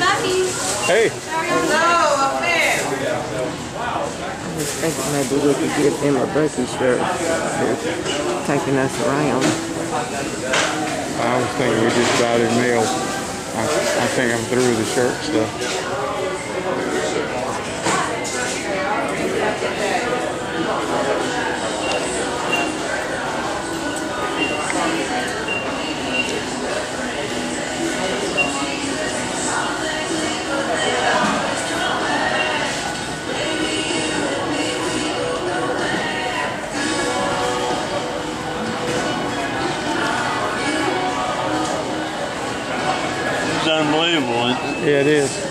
Buc-ee's. Hey, Hello, up there. I was thinking maybe we could give them a Bucky shirt for taking us around. I was thinking we just buy their mail. I, I think I'm through with the shirt stuff. Unbelievable. it? Yeah, it is.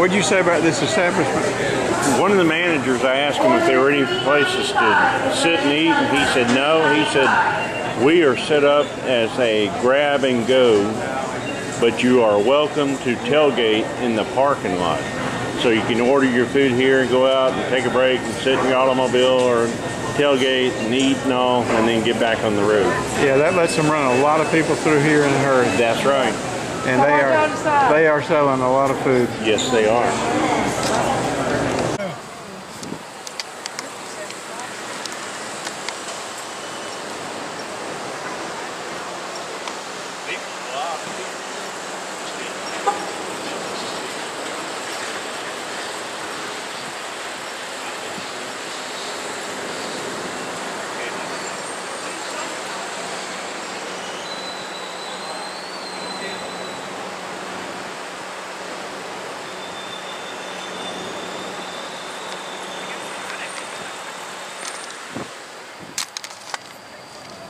What'd you say about this establishment? One of the managers, I asked him if there were any places to sit and eat, and he said no. He said, We are set up as a grab and go, but you are welcome to tailgate in the parking lot. So you can order your food here and go out and take a break and sit in your automobile or tailgate and eat and all, and then get back on the road. Yeah, that lets them run a lot of people through here in a hurry. That's right. And they are they are selling a lot of food. Yes, they are.